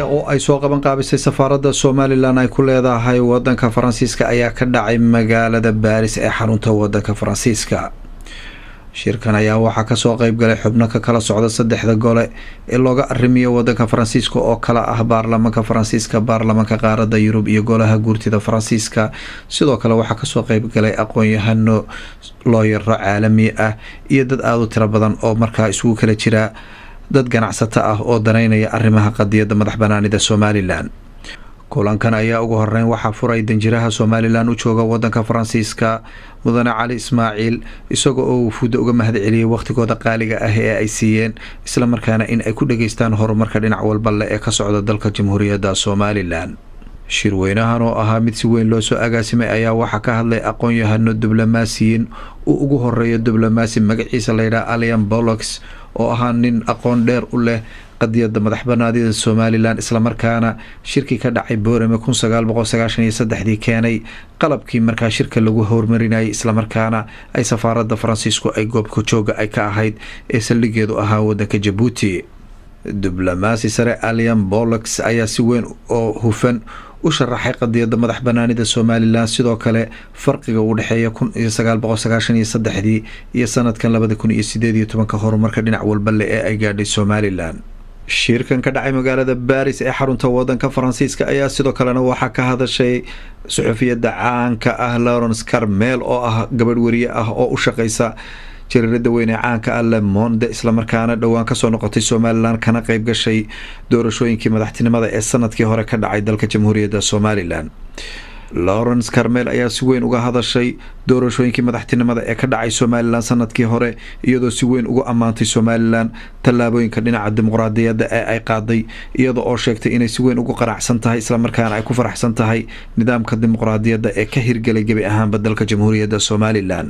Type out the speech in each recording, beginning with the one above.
soomaaliya oo ay soo qaban qaabisay safaaradda somalilan ay ku leedahay wadanka faransiiska ayaa ka dhacay magaalada baaris ee xarunta wadanka faransiiska. Shirkan ayaa waxaa ka soo qeyb galay xubno ka kala socda saddexda gole ee looga arrimiyo wadanka faransiiska oo kala ah baarlamaanka faransiiska baarlamaanka qaarada yurub iyo golaha guurtida faransiiska. Sidoo kale waxaa ka soo qeyb galay aqoon-yahano looyaro caalami ah iyo dad aada u tiro badan oo markaa isugu kala jira dad ganacsato ah oo daneynaya arrimaha qadiyadda madax banaanida somalilan. Kulankan ayaa ugu horeyn waxaa furay danjiraha somalilan u jooga wadanka faransiiska mudane cali ismaaciil isagoo oo wufuudda uga mahad celiyay wakhtigooda qaaliga ah ee ay siiyeen islamarkaana in ay ku dhageystaan horumarka dhinac walba le ee ka socda dalka jamhuuriyadda somalilan. Shirweynahan oo ahaa mid si weyn loo soo agaasimay ayaa waxaa ka hadlay aqoon-yahano diblomaasiyiin uu ugu horeeyo diblomaasi magaciisa layidhaha alian bolox oo ahaa nin aqoon dheer u leh qadiyadda madax banaadida somalilan islamarkaana shirkii ka dhacay boorame kun sagaal boqol sagaashan iyo saddexdii keenay qalabkii markaa shirka lagu horumarinayay islamarkaana ay safaaradda faransiisku ay goobka jooga ay ka ahayd ee saldhigeedu ahaa wadanka jabuuti diblomaasi sare alian bolox ayaa si weyn oo hufan u sharaxay qadiyadda madax banaanida somalilan sidoo kale farqiga u dhexeeya kun iyo sanadkan labada kun iyo sideed tobanka horumarka dhinac walba le ee ay gaadhay somalilan shirkan ka dhacay magaalada baris ee xarunta wadanka faransiiska ayaa sidoo kalena waxaa ka hadashay suxufiyadda caanka ah lawrence carmel oo ah gabadh weriye ah oo u shaqeysa jariirada weyn caanka ah le monde islamarkaana dhowaan ka soo noqotay somalilan kana qeyb gashay doorashooyinkii madaxtinimada ee sannadkii hore ka dhacay dalka jamhuuriyadda somalilan. Lawrence carmel ayaa si weyn uga hadashay doorashooyinkii madaxtinimada ee ka dhacay somalilan sannadkii hore iyadoo si weyn ugu ammaantay somalilan tallaabooyinka dhinaca dimuqraadiyadda ee ay qaaday iyada oo sheegtay inay si weyn ugu qanacsan tahay islamarkaana ay ku faraxsan tahay nidaamka dimuqraadiyadda ee ka hirgelay gebi ahaanba dalka jamhuuriyadda somalilan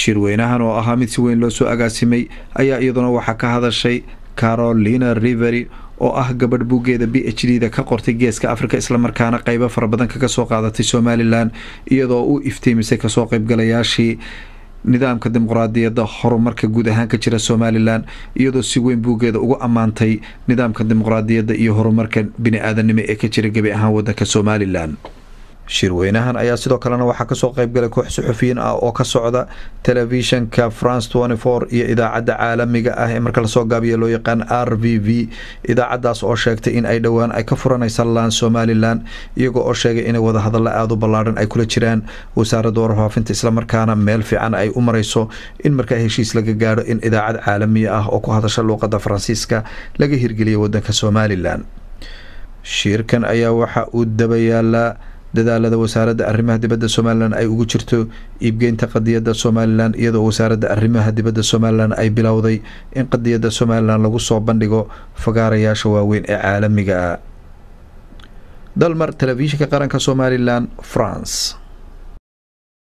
shirweynahan oo ahaa mid si weyn loo soo agaasimay ayaa iyaduna waxaa ka hadashay carolina rivery oo ah gabadh buuggeeda b h d da ka qortay geeska afrika islamarkaana qeybo fara badan kaga soo qaadatay somalilan iyadoo u iftiimisay ka soo qeybgalayaashii nidaamka dimuqraadiyadda horumarka guud ahaan ka jira somalilan iyadoo si weyn buuggeeda ugu ammaantay nidaamka dimuqraadiyadda iyo horumarka bini-aadanimo ee ka jira gebi ahaan wadanka somalilan shirweynahan ayaa sidoo kalena waxaa ka soo qeybgalay koox suxufiyiin ah oo ka socda telefishanka france iyo idaacadda caalamiga ah ee marka la soo gaabiya loo yaqaan r v v. Idaacadaas oo sheegtay in ay dhowaan ay ka furanaysa laan somalilan iyagoo oo sheegay inay wadahadalla aada u ballaadhan ay kula jiraan. Wasaaradda warfaafinta islamarkaana meel fiican ay u mareyso in markaa heshiis laga gaadho in idaacad caalamiya ah oo ku hadasha luuqadda faransiiska laga hirgeliya wadanka somalilan shirkan ayaa waxa uu dabayaalaa dadaalada wasaaradda arrimaha dibadda somalilan ay ugu jirto iibgeynta qadiyadda somalilan iyadoo wasaaradda arrimaha dibadda somalilan ay bilowday in qadiyadda somalilan lagu soo bandhigo fagaarayaasha waaweyn ee caalamiga ah. Dalmar telefishinka qaranka somalilan france